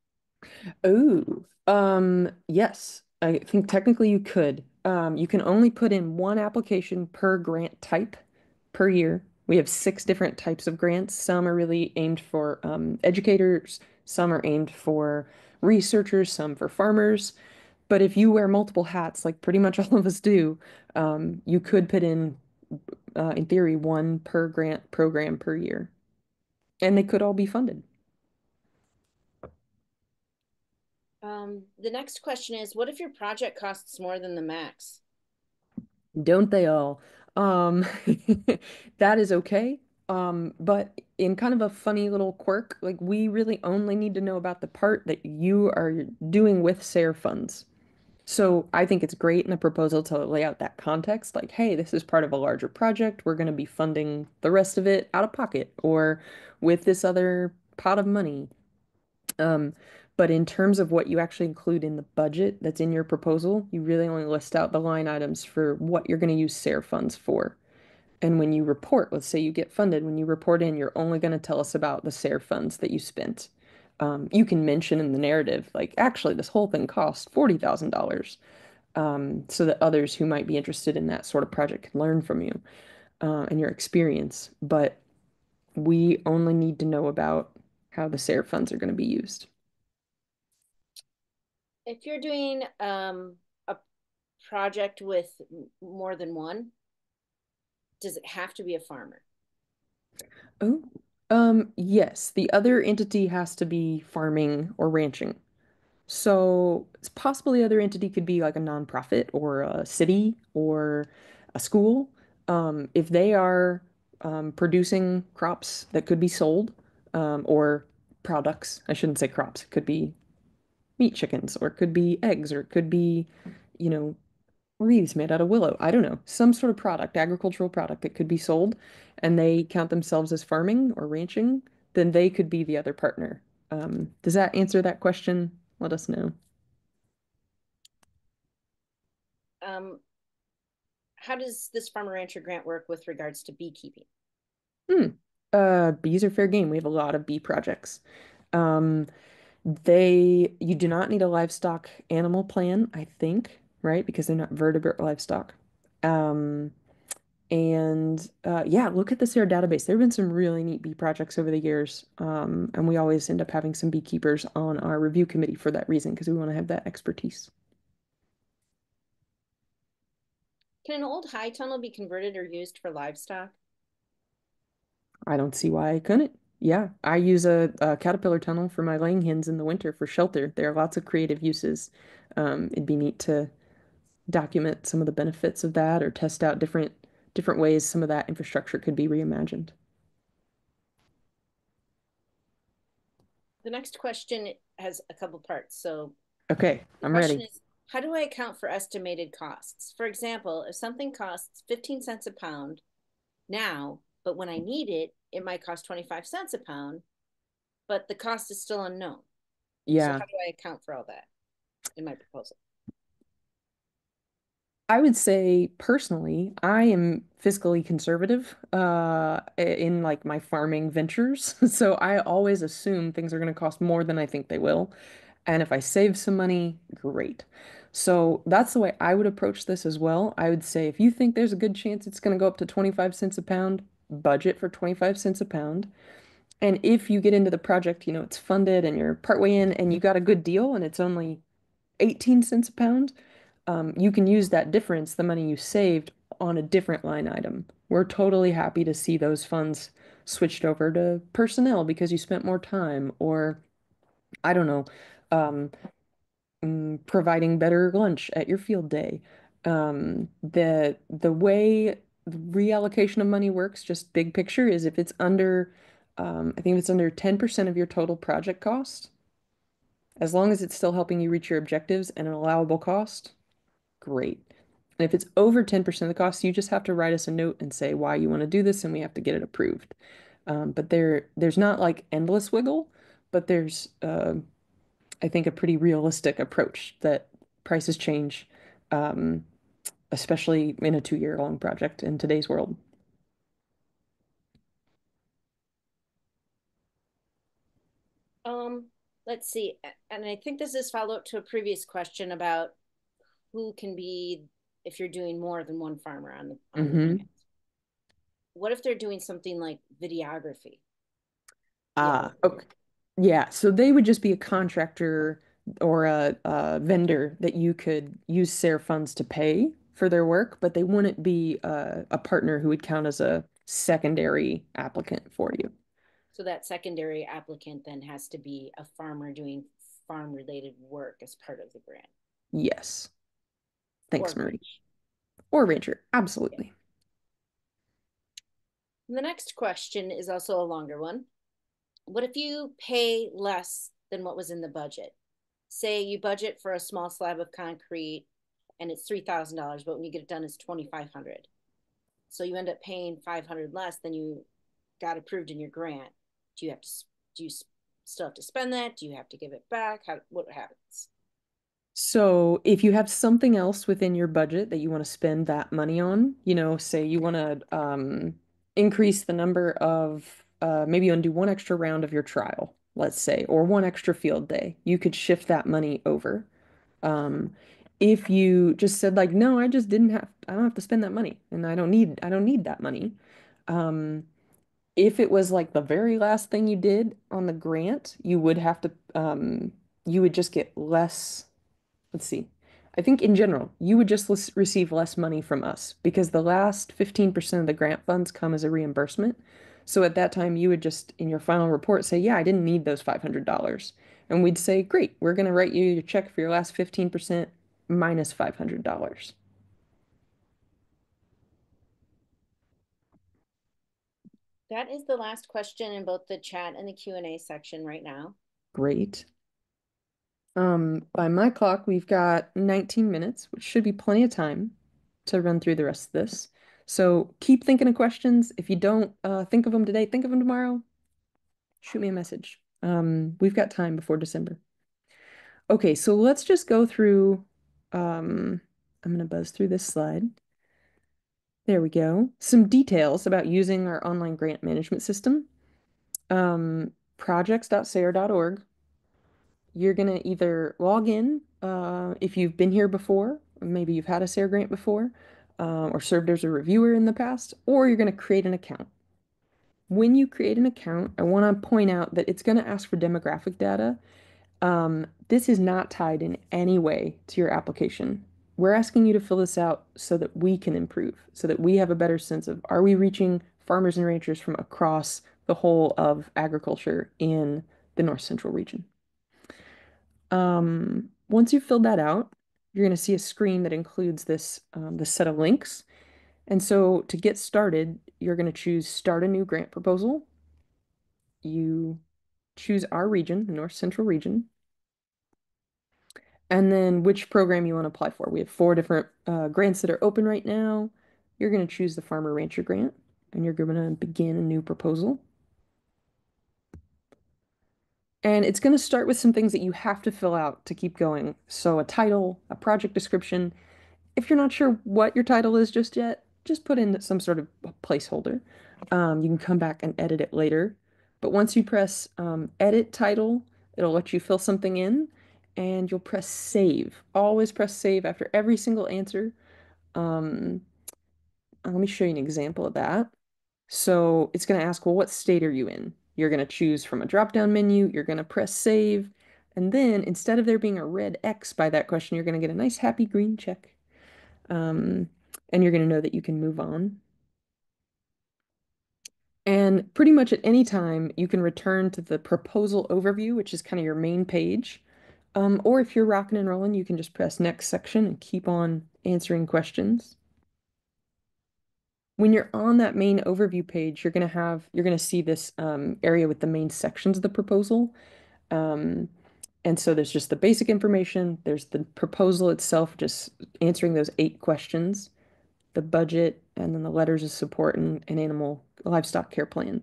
Oh, um, yes. I think technically you could. Um, you can only put in one application per grant type per year. We have six different types of grants. Some are really aimed for um, educators, some are aimed for researchers, some for farmers. But if you wear multiple hats, like pretty much all of us do, um, you could put in, uh, in theory, one per grant program per year. And they could all be funded. Um, the next question is, what if your project costs more than the max? Don't they all? Um, [laughs] that is okay. Um, but in kind of a funny little quirk, like we really only need to know about the part that you are doing with SARE funds. So I think it's great in the proposal to lay out that context, like, hey, this is part of a larger project. We're going to be funding the rest of it out of pocket or with this other pot of money. Um, but in terms of what you actually include in the budget that's in your proposal, you really only list out the line items for what you're going to use SARE funds for. And when you report, let's say you get funded, when you report in, you're only going to tell us about the SARE funds that you spent. Um, you can mention in the narrative, like, actually, this whole thing cost $40,000, um, so that others who might be interested in that sort of project can learn from you uh, and your experience. But we only need to know about how the SARE funds are going to be used. If you're doing um, a project with more than one, does it have to be a farmer? Oh, um, yes, the other entity has to be farming or ranching. So it's possible the other entity could be like a nonprofit or a city or a school. Um, if they are um, producing crops that could be sold um, or products, I shouldn't say crops, it could be meat chickens or it could be eggs or it could be, you know, wreaths made out of willow. I don't know, some sort of product, agricultural product that could be sold, and they count themselves as farming or ranching, then they could be the other partner. Um, does that answer that question? Let us know. Um, how does this farmer rancher grant work with regards to beekeeping? Hmm. Uh, bees are fair game. We have a lot of bee projects. Um, they, you do not need a livestock animal plan, I think, right? Because they're not vertebrate livestock. Um, And uh, yeah, look at the SARE database. There have been some really neat bee projects over the years. Um, and we always end up having some beekeepers on our review committee for that reason, because we want to have that expertise. Can an old high tunnel be converted or used for livestock? I don't see why I couldn't. Yeah, I use a, a caterpillar tunnel for my laying hens in the winter for shelter. There are lots of creative uses. Um, it'd be neat to document some of the benefits of that or test out different different ways some of that infrastructure could be reimagined. The next question has a couple parts. So Okay, I'm ready. is, how do I account for estimated costs? For example, if something costs 15 cents a pound now, but when I need it, it might cost 25 cents a pound, but the cost is still unknown. Yeah. So Yeah. how do I account for all that in my proposal? I would say personally, I am fiscally conservative uh in like my farming ventures. [laughs] So I always assume things are going to cost more than I think they will. And if I save some money, great. So that's the way I would approach this as well. I would say if you think there's a good chance it's going to go up to 25 cents a pound, budget for 25 cents a pound. And if you get into the project, you know, it's funded and you're partway in and you got a good deal and it's only 18 cents a pound, um, you can use that difference, the money you saved, on a different line item. We're totally happy to see those funds switched over to personnel because you spent more time, or I don't know, um, mm, providing better lunch at your field day. Um, the the way reallocation of money works, just big picture, is if it's under, um, I think if it's under 10% of your total project cost, as long as it's still helping you reach your objectives and an allowable cost, great. And if it's over 10% of the cost, you just have to write us a note and say why you want to do this and we have to get it approved. Um, but there there's not like endless wiggle, but there's uh, I think a pretty realistic approach that prices change, um, especially in a two-year long project in today's world. Um, let's see. And I think this is follow up to a previous question about who can be if you're doing more than one farmer on the on the hmm grant. What if they're doing something like videography? Yeah. Ah, okay. Yeah, so they would just be a contractor or a, a vendor that you could use SARE funds to pay for their work, but they wouldn't be a, a partner who would count as a secondary applicant for you. So that secondary applicant then has to be a farmer doing farm related work as part of the grant Yes. Or Thanks, Marie. ranch. Or Ranger. Absolutely. The next question is also a longer one. What if you pay less than what was in the budget? say you budget for a small slab of concrete and it's $3,000, but when you get it done, it's 2,500. So you end up paying 500 less than you got approved in your grant. Do you have to, do you still have to spend that? Do you have to give it back? How, what happens? So if you have something else within your budget that you want to spend that money on, you know, say you want to um, increase the number of, uh, maybe you want to do one extra round of your trial, let's say, or one extra field day, you could shift that money over. Um, if you just said like, no, I just didn't have, I don't have to spend that money and I don't need, I don't need that money. Um, if it was like the very last thing you did on the grant, you would have to, um, you would just get less let's see. I think in general, you would just receive less money from us because the last 15% of the grant funds come as a reimbursement. So at that time, you would just, in your final report, say, Yeah, I didn't need those $500. And we'd say, Great, we're going to write you your check for your last 15% minus $500. That is the last question in both the chat and the Q&A section right now. Great. Um, by my clock, we've got 19 minutes, which should be plenty of time to run through the rest of this. So keep thinking of questions. If you don't uh, think of them today, think of them tomorrow. Shoot me a message. Um, we've got time before December. Okay, so let's just go through. Um, I'm going to buzz through this slide. There we go. Some details about using our online grant management system. Um, projects.sare.org you're going to either log in uh, if you've been here before, maybe you've had a SARE grant before, uh, or served as a reviewer in the past, or you're going to create an account. When you create an account, I want to point out that it's going to ask for demographic data. Um, this is not tied in any way to your application. We're asking you to fill this out so that we can improve, so that we have a better sense of are we reaching farmers and ranchers from across the whole of agriculture in the North Central region. Um, once you've filled that out, you're going to see a screen that includes this, um, this set of links. And so to get started, you're going to choose Start a New Grant Proposal. You choose our region, the North Central region, and then which program you want to apply for. We have four different uh, grants that are open right now. You're going to choose the Farmer Rancher Grant, and you're going to begin a new proposal. And it's going to start with some things that you have to fill out to keep going. So a title, a project description. If you're not sure what your title is just yet, just put in some sort of placeholder. Um, you can come back and edit it later. But once you press um, edit title, it'll let you fill something in and you'll press save. Always press save after every single answer. Um, let me show you an example of that. So it's going to ask, well, what state are you in? You're going to choose from a drop-down menu, you're going to press save, and then instead of there being a red X by that question, you're going to get a nice happy green check. Um, and you're going to know that you can move on. And pretty much at any time, you can return to the proposal overview, which is kind of your main page. Um, or if you're rocking and rolling, you can just press next section and keep on answering questions when you're on that main overview page, you're going to have, you're going to see this um, area with the main sections of the proposal. Um, and so there's just the basic information, there's the proposal itself, just answering those eight questions, the budget, and then the letters of support and, and animal livestock care plan.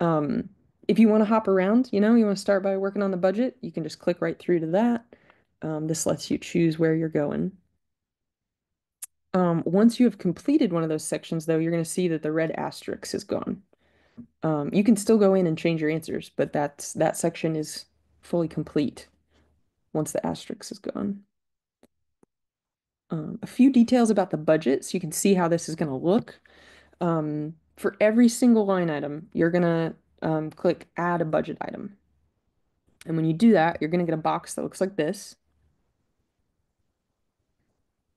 Um, if you want to hop around, you know, you want to start by working on the budget, you can just click right through to that. Um, this lets you choose where you're going. Um, once you have completed one of those sections, though, you're going to see that the red asterisk is gone. Um, you can still go in and change your answers, but that's that section is fully complete once the asterisk is gone. Um, a few details about the budget so you can see how this is going to look. Um, for every single line item, you're going to um, click add a budget item. And when you do that, you're going to get a box that looks like this.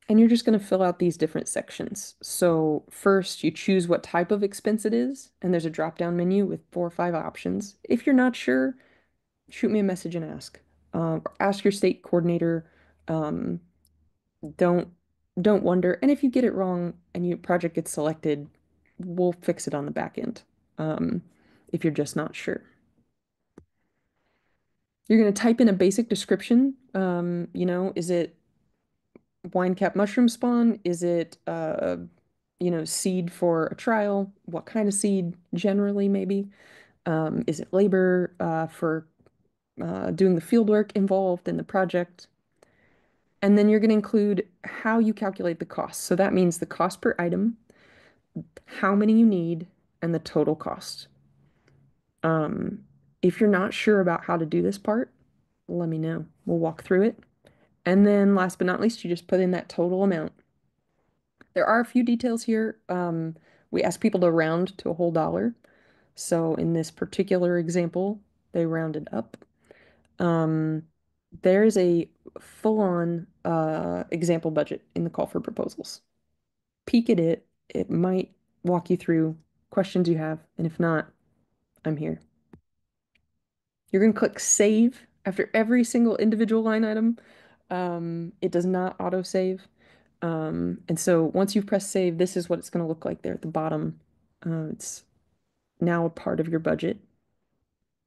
And you're just going to fill out these different sections. So first you choose what type of expense it is, and there's a drop-down menu with four or five options. If you're not sure, shoot me a message and ask. Um, ask your state coordinator. Um, don't don't wonder. And if you get it wrong and your project gets selected, we'll fix it on the back end. Um, if you're just not sure. You're going to type in a basic description. Um, you know, is it wine cap mushroom spawn? Is it, uh, you know, seed for a trial? What kind of seed generally, maybe? Um, is it labor uh, for uh, doing the field work involved in the project? And then you're going to include how you calculate the cost. So that means the cost per item, how many you need, and the total cost. Um, if you're not sure about how to do this part, let me know. We'll walk through it. And then last but not least, you just put in that total amount. There are a few details here. Um, we ask people to round to a whole dollar. So in this particular example, they rounded up. Um, there is a full-on uh, example budget in the call for proposals. Peek at it. It might walk you through questions you have, and if not, I'm here. You're going to click save after every single individual line item. Um, it does not auto save. Um, and so once you've pressed save, this is what it's going to look like there at the bottom. Uh, it's now a part of your budget.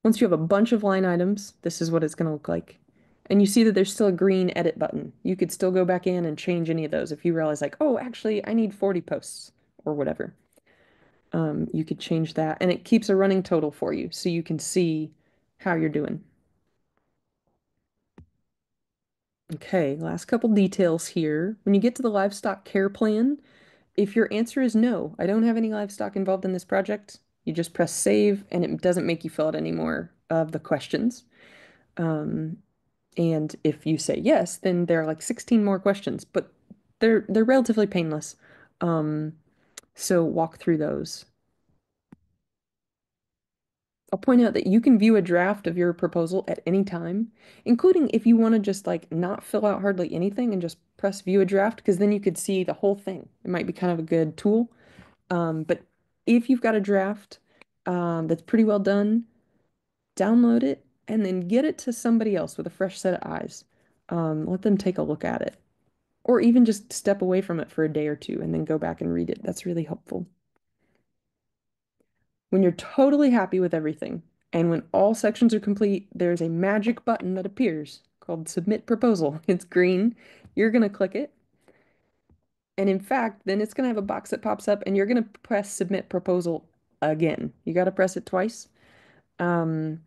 Once you have a bunch of line items, this is what it's going to look like. And you see that there's still a green edit button. You could still go back in and change any of those if you realize like, oh, actually, I need 40 posts or whatever. Um, you could change that and it keeps a running total for you so you can see how you're doing. Okay, last couple details here. When you get to the livestock care plan, if your answer is no, I don't have any livestock involved in this project, you just press save and it doesn't make you fill out any more of the questions. Um, and if you say yes, then there are like 16 more questions, but they're they're relatively painless. Um, so walk through those. I'll point out that you can view a draft of your proposal at any time, including if you want to just like not fill out hardly anything and just press view a draft, because then you could see the whole thing. It might be kind of a good tool. Um, but if you've got a draft um, that's pretty well done, download it and then get it to somebody else with a fresh set of eyes. Um, let them take a look at it. Or even just step away from it for a day or two and then go back and read it. That's really helpful. When you're totally happy with everything, and when all sections are complete, there's a magic button that appears called Submit Proposal. [laughs] It's green. You're going to click it. And in fact, then it's going to have a box that pops up and you're going to press Submit Proposal again. You got to press it twice. Um,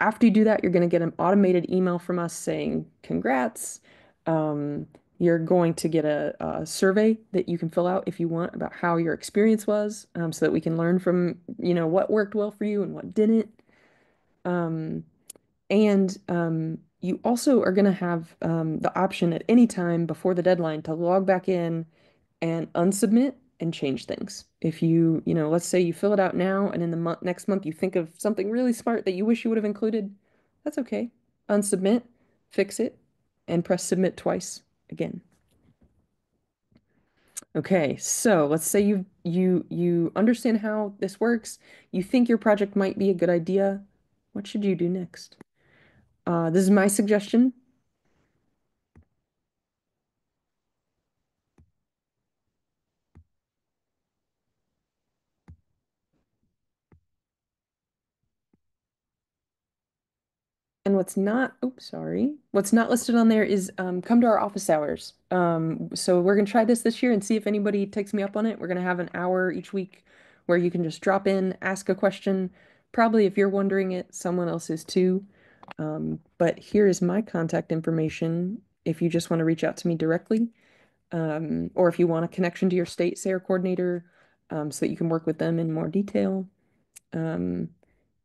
after you do that, you're going to get an automated email from us saying, congrats. Um, you're going to get a, a, survey that you can fill out if you want about how your experience was, um, so that we can learn from, you know, what worked well for you and what didn't. Um, and um, you also are going to have um, the option at any time before the deadline to log back in and unsubmit and change things. If you, you know, let's say you fill it out now and in the month next month you think of something really smart that you wish you would have included, that's okay. Unsubmit, fix it, and press submit twice again. Okay, so let's say you you you understand how this works. You think your project might be a good idea. What should you do next? Uh, this is my suggestion. What's not, oops, sorry. What's not listed on there is um, come to our office hours. Um, so we're going to try this this year and see if anybody takes me up on it. We're going to have an hour each week where you can just drop in, ask a question. Probably if you're wondering it, someone else is too. Um, but here is my contact information if you just want to reach out to me directly, um, or if you want a connection to your state SARE coordinator um, so that you can work with them in more detail. Um,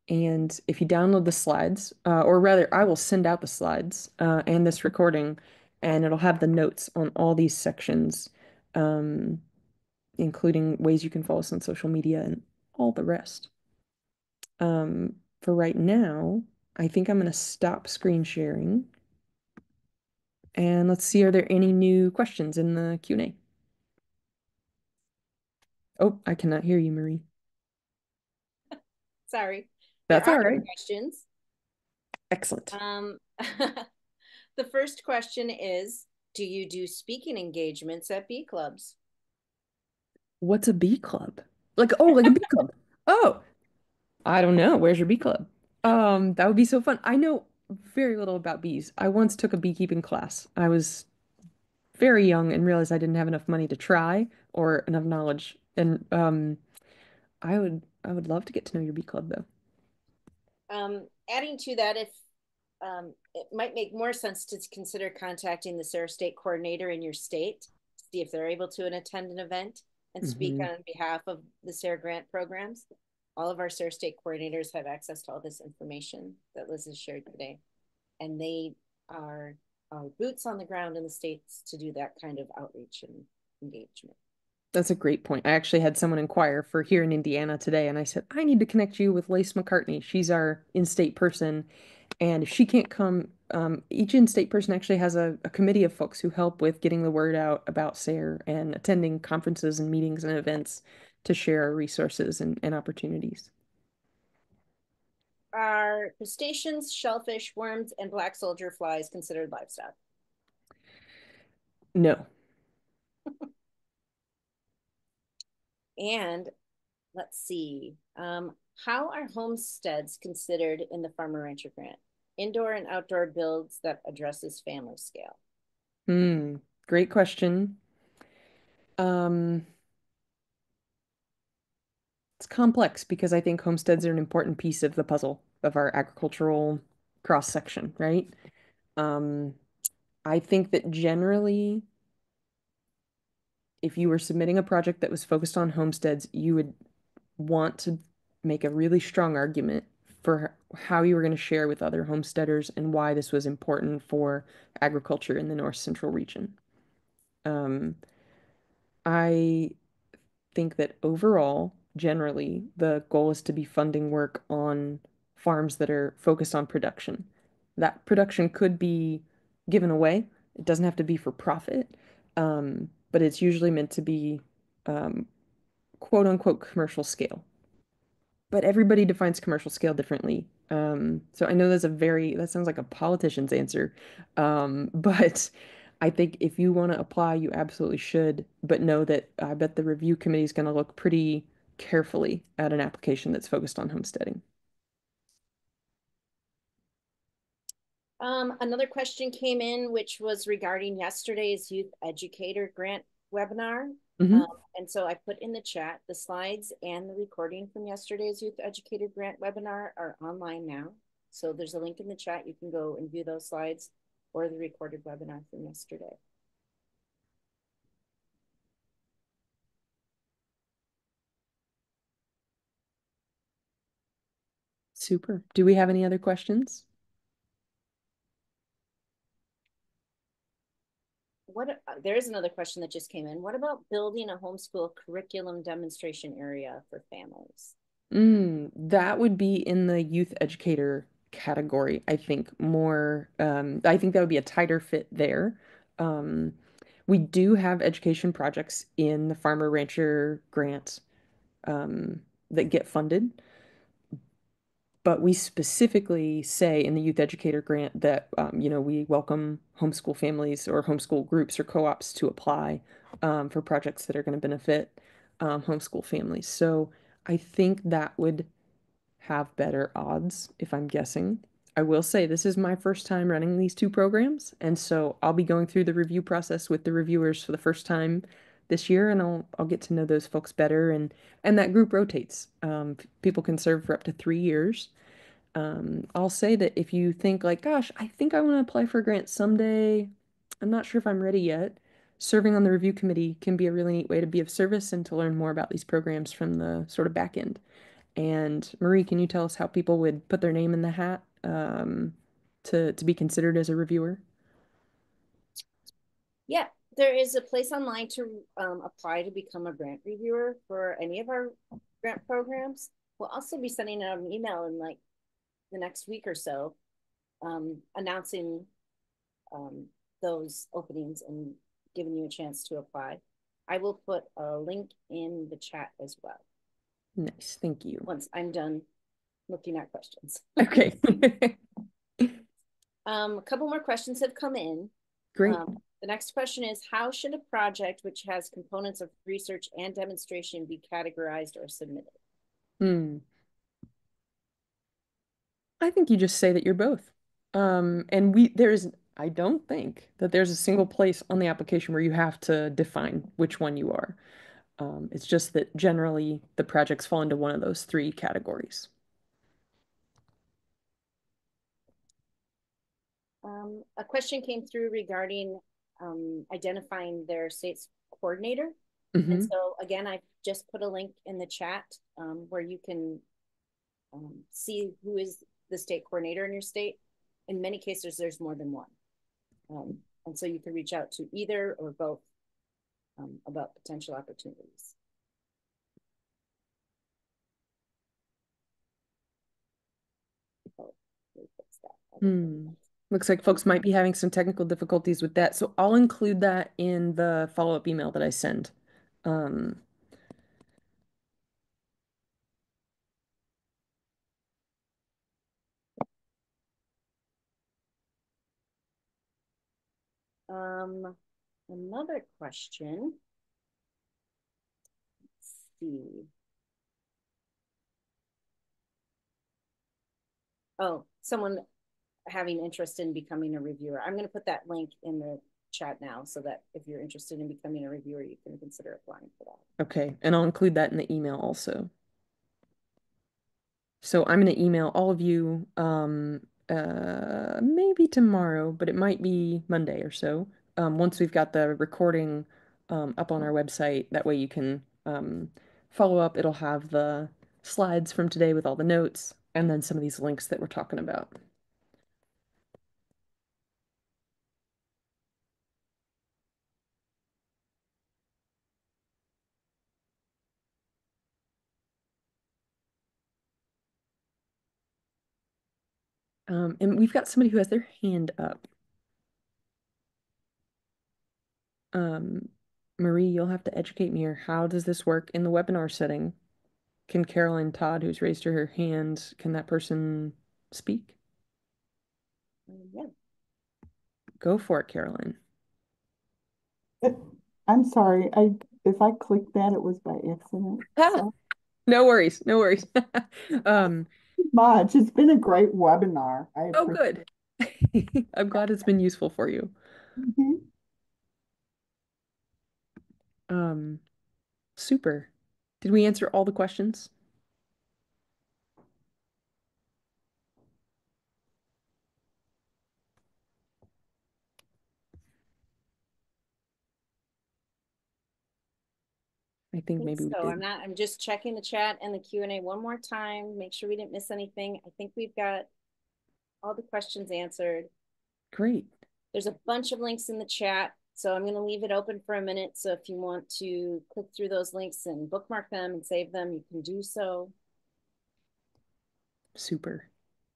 and if you download the slides, uh, or rather, I will send out the slides uh, and this recording, and it'll have the notes on all these sections, um, including ways you can follow us on social media and all the rest. Um, for right now, I think I'm going to stop screen sharing. And let's see, are there any new questions in the Q&A? Oh, I cannot hear you, Marie. [laughs] Sorry. That's all right. Questions. Excellent. Um, [laughs] the first question is, do you do speaking engagements at bee clubs? What's a bee club? Like, oh, like a bee [laughs] club. Oh, I don't know. Where's your bee club? Um, that would be so fun. I know very little about bees. I once took a beekeeping class. I was very young and realized I didn't have enough money to try or enough knowledge. And um, I would I would love to get to know your bee club though. Um, adding to that, if um, it might make more sense to consider contacting the SARE State coordinator in your state, see if they're able to attend an event and speak hmm on behalf of the SARE grant programs. All of our SARE State coordinators have access to all this information that Liz has shared today, and they are uh, boots on the ground in the states to do that kind of outreach and engagement. That's a great point. I actually had someone inquire for here in Indiana today, and I said, I need to connect you with Lais McCartney. She's our in-state person, and if she can't come, um, each in-state person actually has a, a committee of folks who help with getting the word out about SARE and attending conferences and meetings and events to share resources and, and opportunities. Are crustaceans, shellfish, worms, and black soldier flies considered livestock? No. And let's see, um, how are homesteads considered in the farmer rancher grant? Indoor and outdoor builds that addresses family scale. Hmm. Great question. Um, it's complex because I think homesteads are an important piece of the puzzle of our agricultural cross section, right? Um, I think that generally, if you were submitting a project that was focused on homesteads, you would want to make a really strong argument for how you were going to share with other homesteaders and why this was important for agriculture in the North Central region. Um, I think that overall, generally, the goal is to be funding work on farms that are focused on production. That production could be given away. It doesn't have to be for profit, um, but it's usually meant to be um, quote unquote commercial scale. But everybody defines commercial scale differently. Um, so I know that's a very, that sounds like a politician's answer. Um, [laughs] but I think if you want to apply, you absolutely should. But know that I bet the review committee is going to look pretty carefully at an application that's focused on homesteading. Um, another question came in, which was regarding yesterday's youth educator grant webinar. hmm Um, and so I put in the chat the slides and the recording from yesterday's youth educator grant webinar are online now. So there's a link in the chat. You can go and view those slides or the recorded webinar from yesterday. Super. Do we have any other questions? What uh, there is another question that just came in. What about building a homeschool curriculum demonstration area for families? Mm, that would be in the youth educator category, I think more um, I think that would be a tighter fit there. Um, we do have education projects in the Farmer Rancher grant um, that get funded, but we specifically say in the youth educator grant that um, you know we welcome homeschool families or homeschool groups or co-ops to apply um, for projects that are going to benefit um, homeschool families. So I think that would have better odds if I'm guessing. I will say this is my first time running these two programs, and so I'll be going through the review process with the reviewers for the first time this year, and I'll I'll get to know those folks better, and and that group rotates. Um, people can serve for up to three years. Um, I'll say that if you think like, gosh, I think I want to apply for a grant someday, I'm not sure if I'm ready yet. Serving on the review committee can be a really neat way to be of service and to learn more about these programs from the sort of back end. And Marie, can you tell us how people would put their name in the hat um, to to be considered as a reviewer? Yeah, there is a place online to um, apply to become a grant reviewer for any of our grant programs. We'll also be sending out an email in like the next week or so um, announcing um, those openings and giving you a chance to apply. I will put a link in the chat as well Nice, thank you. once I'm done looking at questions. Okay, [laughs] Um, a couple more questions have come in. great. Um, the next question is How should a project which has components of research and demonstration be categorized or submitted? Hmm. I think you just say that you're both. Um, and we there's I don't think that there's a single place on the application where you have to define which one you are. Um, it's just that generally the projects fall into one of those three categories. Um, a question came through regarding um, identifying their state's coordinator. Mm-hmm. And so again, I just put a link in the chat um, where you can um, see who is the state coordinator in your state. In many cases, there's more than one. Um, and so you can reach out to either or both um, about potential opportunities. Oh, hmm. Looks like folks might be having some technical difficulties with that. So I'll include that in the follow-up email that I send. Um, um, another question. Let's see. Oh, someone having interest in becoming a reviewer. I'm going to put that link in the chat now so that if you're interested in becoming a reviewer, you can consider applying for that. Okay. And I'll include that in the email also. So I'm going to email all of you um, uh, maybe tomorrow, but it might be Monday or so. Um, once we've got the recording um, up on our website, that way you can um, follow up. It'll have the slides from today with all the notes and then some of these links that we're talking about. Um, and we've got somebody who has their hand up. Um, Marie, you'll have to educate me here. How does this work in the webinar setting? Can Carolyn Todd, who's raised her hand, can that person speak? Yeah. Go for it, Carolyn. I'm sorry. I if I clicked that, it was by accident. So. [laughs] no worries. No worries. [laughs] um, much. It's been a great webinar. I oh, good. [laughs] I'm glad it's been useful for you. Mm -hmm. Um, super. Did we answer all the questions? Think I think maybe so. I'm not. I'm just checking the chat and the Q and A one more time. Make sure we didn't miss anything. I think we've got all the questions answered. Great. There's a bunch of links in the chat, so I'm going to leave it open for a minute. So if you want to click through those links and bookmark them and save them, you can do so. Super.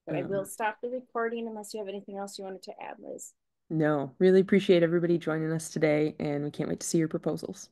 But um, I will stop the recording unless you have anything else you wanted to add, Liz. No, really appreciate everybody joining us today, and we can't wait to see your proposals.